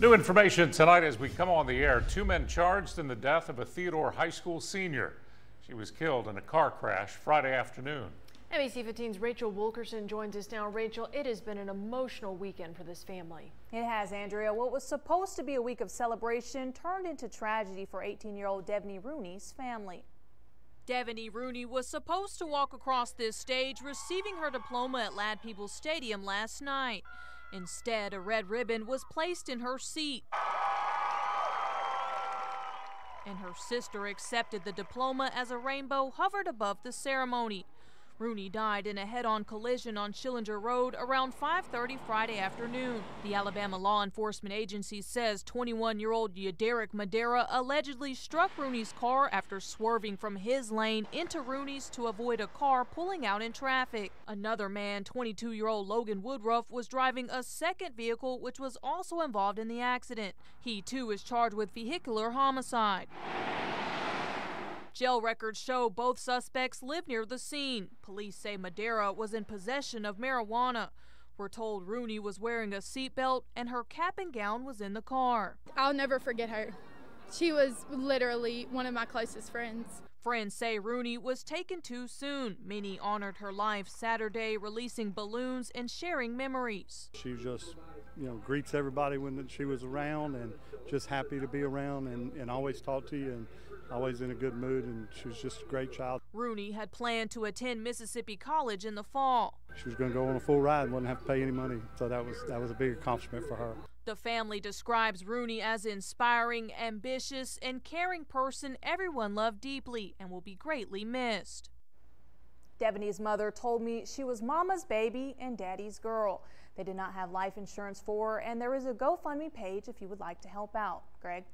New information tonight as we come on the air. Two men charged in the death of a Theodore High School senior. She was killed in a car crash Friday afternoon. NBC 15's Rachel Wilkerson joins us now. Rachel, it has been an emotional weekend for this family. It has, Andrea. What was supposed to be a week of celebration turned into tragedy for 18-year-old Devney Rooney's family. Devney Rooney was supposed to walk across this stage receiving her diploma at Ladd-Peebles Stadium last night. Instead, a red ribbon was placed in her seat. And her sister accepted the diploma as a rainbow hovered above the ceremony. Rooney died in a head-on collision on Schillinger Road around 5:30 Friday afternoon. The Alabama Law Enforcement Agency says 21-year-old Yaderick Madera allegedly struck Rooney's car after swerving from his lane into Rooney's to avoid a car pulling out in traffic. Another man, 22-year-old Logan Woodruff, was driving a second vehicle which was also involved in the accident. He too is charged with vehicular homicide. Jail records show both suspects live near the scene. Police say Madera was in possession of marijuana. We're told Rooney was wearing a seatbelt and her cap and gown was in the car. I'll never forget her. She was literally one of my closest friends. Friends say Rooney was taken too soon. Many honored her life Saturday, releasing balloons and sharing memories. She just, you know, greets everybody when she was around and just happy to be around and, and always talk to you and always in a good mood, and she was just a great child. Rooney had planned to attend Mississippi College in the fall. She was going to go on a full ride and wouldn't have to pay any money, so that was that was a big accomplishment for her. The family describes Rooney as inspiring, ambitious, and caring person everyone loved deeply and will be greatly missed. Devney's mother told me she was mama's baby and daddy's girl. They did not have life insurance for her, and there is a GoFundMe page if you would like to help out. Greg?